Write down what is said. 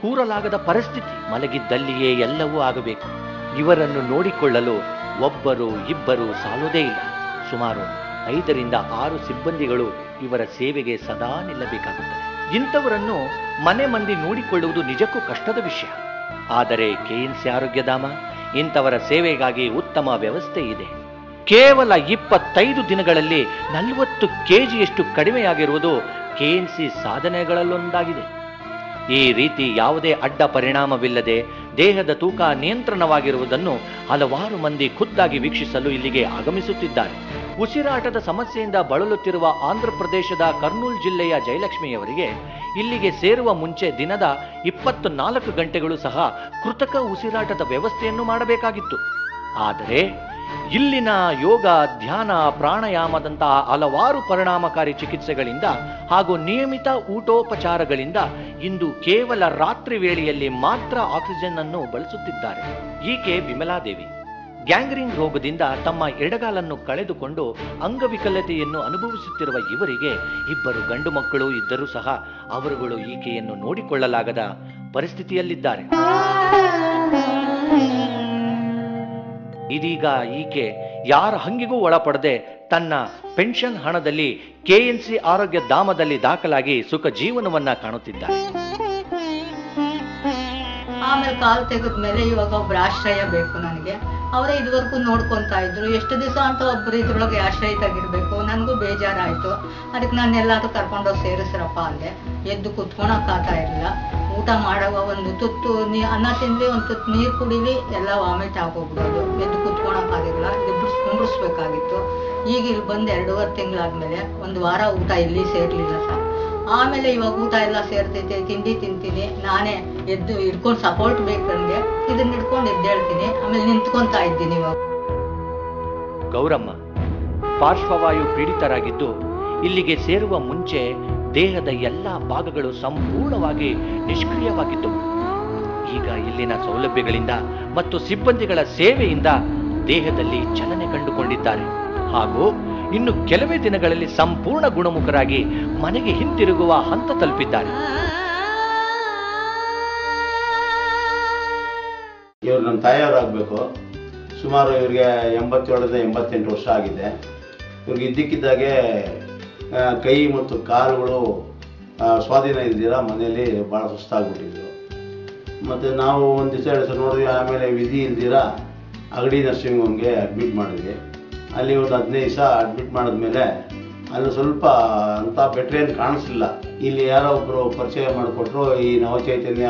ಕೂರಲಾಗದ ಪರಿಸ್ಥಿತಿ ಮಲಗಿದ್ದಲ್ಲಿಯೇ ಎಲ್ಲವೂ ಆಗಬೇಕು. ಇವರನ್ನು ನೋಡಿಕೊಳ್ಳಲು ಒಬ್ಬರು ಇಬ್ಬರು ಸಾಲೋದೇ ಇಲ್ಲ. ಸುಮಾರು ಐದರಿಂದ ಆರು ಸಿಬ್ಬಂದಿಗಳು ಇವರ ಸೇವೆಗೆ ಸದಾ ನಿಲ್ಲಬೇಕಾಗುತ್ತದೆ. ಇಂಥವರನ್ನು ಮನೆ ಮಂದಿ ನೋಡಿಕೊಳ್ಳುವುದು ನಿಜಕ್ಕೂ ಕಷ್ಟದ ವಿಷಯ. ಆದರೆ ಕೆಎನ್ಸಿ ಆರೋಗ್ಯಧಾಮ, ಇಂಥವರ ಸೇವೆಗಾಗಿ ಉತ್ತಮ ವ್ಯವಸ್ಥೆ ಇದೆ. ಕೇವಲ ಇಪ್ಪತ್ತೈದು ದಿನಗಳಲ್ಲಿ ನಲವತ್ತು ಕೆಜಿಯಷ್ಟು ಕಡಿಮೆಯಾಗಿರುವುದು ಕೆಎನ್ಸಿ ಸಾಧನೆಗಳಲ್ಲೊಂದಾಗಿದೆ. ಈ ರೀತಿ ಯಾವುದೇ ಅಡ್ಡ ಪರಿಣಾಮವಿಲ್ಲದೆ ದೇಹದ ತೂಕ ನಿಯಂತ್ರಣವಾಗಿರುವುದನ್ನು ಹಲವಾರು ಮಂದಿ ಖುದ್ದಾಗಿ ವೀಕ್ಷಿಸಲು ಇಲ್ಲಿಗೆ ಆಗಮಿಸುತ್ತಿದ್ದಾರೆ. ಉಸಿರಾಟದ ಸಮಸ್ಯೆಯಿಂದ ಬಳಲುತ್ತಿರುವ ಆಂಧ್ರಪ್ರದೇಶದ ಕರ್ನೂಲ್ ಜಿಲ್ಲೆಯ ಜಯಲಕ್ಷ್ಮಿಯವರಿಗೆ ಇಲ್ಲಿಗೆ ಸೇರುವ ಮುಂಚೆ ದಿನದ ಇಪ್ಪತ್ತು ನಾಲ್ಕು ಗಂಟೆಗಳು ಸಹ ಕೃತಕ ಉಸಿರಾಟದ ವ್ಯವಸ್ಥೆಯನ್ನು ಮಾಡಬೇಕಾಗಿತ್ತು. ಆದರೆ ಇಲ್ಲಿನ ಯೋಗ, ಧ್ಯಾನ, ಪ್ರಾಣಾಯಾಮದಂತಹ ಹಲವಾರು ಪರಿಣಾಮಕಾರಿ ಚಿಕಿತ್ಸೆಗಳಿಂದ ಹಾಗೂ ನಿಯಮಿತ ಊಟೋಪಚಾರಗಳಿಂದ ಇಂದು ಕೇವಲ ರಾತ್ರಿ ವೇಳೆಯಲ್ಲಿ ಮಾತ್ರ ಆಕ್ಸಿಜನ್ ಅನ್ನು ಬಳಸುತ್ತಿದ್ದಾರೆ. ಈಕೆ ವಿಮಲಾದೇವಿ ಗ್ಯಾಂಗ್ರಿಂಗ್ ರೋಗದಿಂದ ತಮ್ಮ ಎಡಗಾಲನ್ನು ಕಳೆದುಕೊಂಡು ಅಂಗವಿಕಲತೆಯನ್ನು ಅನುಭವಿಸುತ್ತಿರುವ ಇವರಿಗೆ ಇಬ್ಬರು ಗಂಡು ಮಕ್ಕಳು ಇದ್ದರೂ ಸಹ ಅವರುಗಳು ಈಕೆಯನ್ನು ನೋಡಿಕೊಳ್ಳಲಾಗದ ಪರಿಸ್ಥಿತಿಯಲ್ಲಿದ್ದಾರೆ. ಇದೀಗ ಈಕೆ ಯಾರ ಹಂಗಿಗೂ ಒಳಪಡದೆ ತನ್ನ ಪೆನ್ಷನ್ ಹಣದಲ್ಲಿ ಕೆಎನ್ಸಿ ಆರೋಗ್ಯ ಧಾಮದಲ್ಲಿ ದಾಖಲಾಗಿ ಸುಖ ಜೀವನವನ್ನ ಕಾಣುತ್ತಿದ್ದಾರೆ ಆಮೇಲೆ ಕಾಲು ತೆಗೆದ್ಮೇಲೆ ಇವಾಗ ಒಬ್ಬರ ಆಶ್ರಯ ಬೇಕು ನನಗೆ. ಅವರೇ ಇದುವರೆಗೂ ನೋಡ್ಕೊಂತಾ ಇದ್ರು. ಎಷ್ಟು ದಿವಸ ಅಂತ ಒಬ್ಬರು ಇದ್ರೊಳಗೆ ಆಶ್ರಯಿತಾಗಿರ್ಬೇಕು ನನಗೂ ಬೇಜಾರಾಯ್ತು. ಅದಕ್ಕೆ ನಾನು ಎಲ್ಲಾದರೂ ಕರ್ಕೊಂಡೋಗಿ ಸೇರಿಸ್ರಪ್ಪ ಅಂದೆ. ಎದ್ದು ಕುತ್ಕೊಳಕ್ಕಾಗ್ತಾ ಇರಲಿಲ್ಲ. ಊಟ ಮಾಡುವ ಒಂದು ತುತ್ತು ನೀ, ಅನ್ನ ತಿನ್ಲಿ ಒಂದು ತುತ್ತು ನೀರು ಕುಡೀಲಿ ಎಲ್ಲ ವಾಮಿಟ್ ಆಗೋಗ್ಬಿಡೋದು ಎದ್ದು ಕುತ್ಕೊಳಕ್ಕಾಗಿರಲಿಲ್ಲ ಇಬ್ರು ಕುಂಬ್ರಿಸ್ಬೇಕಾಗಿತ್ತು ಈಗ ಇಲ್ಲಿ ಬಂದು ಎರಡೂವರೆ ತಿಂಗಳಾದ್ಮೇಲೆ ಒಂದು ವಾರ ಊಟ ಇಲ್ಲಿ ಸೇರ್ಲಿಲ್ಲ ಸರ್. ಆಮೇಲೆ ಇವಾಗ ಊಟ ಎಲ್ಲ ಸೇರ್ತೈತೆ, ತಿಂಡಿ ತಿಂತೀನಿ. ನಾನೇ ಎದ್ದು ಹಿಡ್ಕೊಂಡು ಸಪೋರ್ಟ್ ಬೇಕು ನನಗೆ ಇದನ್ನ ಹಿಡ್ಕೊಂಡು ಎದ್ದೇಳ್ತೀನಿ ಆಮೇಲೆ ನಿಂತ್ಕೊಂತಾ ಇದ್ದೀನಿ ಇವಾಗ. ಗೌರಮ್ಮ, ಪಾರ್ಶ್ವವಾಯು ಪೀಡಿತರಾಗಿದ್ದು ಇಲ್ಲಿಗೆ ಸೇರುವ ಮುಂಚೆ ದೇಹದ ಎಲ್ಲ ಭಾಗಗಳು ಸಂಪೂರ್ಣವಾಗಿ ನಿಷ್ಕ್ರಿಯವಾಗಿದ್ದವು ಈಗ ಇಲ್ಲಿನ ಸೌಲಭ್ಯಗಳಿಂದ ಮತ್ತು ಸಿಬ್ಬಂದಿಗಳ ಸೇವೆಯಿಂದ ದೇಹದಲ್ಲಿ ಚಲನೆ ಕಂಡುಕೊಂಡಿದ್ದಾರೆ. ಹಾಗೂ ಇನ್ನು ಕೆಲವೇ ದಿನಗಳಲ್ಲಿ ಸಂಪೂರ್ಣ ಗುಣಮುಖರಾಗಿ ಮನೆಗೆ ಹಿಂತಿರುಗುವ ಹಂತ ತಲುಪಿದ್ದಾರೆ. ಇವ್ರು ನಮ್ಮ ತಾಯಿಯವರಾಗಬೇಕು. ಸುಮಾರು ಇವರಿಗೆ ಎಂಬತ್ತೇಳರಿಂದ ಎಂಬತ್ತೆಂಟು ವರ್ಷ ಆಗಿದೆ. ಇವ್ರಿಗೆ ಇದ್ದಕ್ಕಿದ್ದಾಗೆ ಕೈ ಮತ್ತು ಕಾಲುಗಳು ಸ್ವಾಧೀನ ಇಲ್ದಿರ ಮನೆಯಲ್ಲಿ ಭಾಳ ಸುಸ್ತಾಗ್ಬಿಟ್ಟಿದ್ರು ಮತ್ತು ನಾವು ಒಂದು ದಿವಸ ಎರಡು ದಿವಸ ನೋಡಿದ್ವಿ, ಆಮೇಲೆ ವಿಧಿ ಇಲ್ದಿರ ಅಗಡಿ ನರ್ಸಿಂಗ್ ಹೋಮ್ಗೆ ಅಡ್ಮಿಟ್ ಮಾಡಿದ್ವಿ. ಅಲ್ಲಿ ಒಂದು ಹದಿನೈದು ದಿವಸ ಅಡ್ಮಿಟ್ ಮಾಡಿದ್ಮೇಲೆ ಅಲ್ಲಿ ಸ್ವಲ್ಪ ಅಂಥ ಬೆಟ್ರೇನು ಕಾಣಿಸ್ಲಿಲ್ಲ. ಇಲ್ಲಿ ಯಾರೋ ಒಬ್ಬರು ಪರಿಚಯ ಮಾಡಿಕೊಟ್ರು, ಈ ನವಚೈತನ್ಯ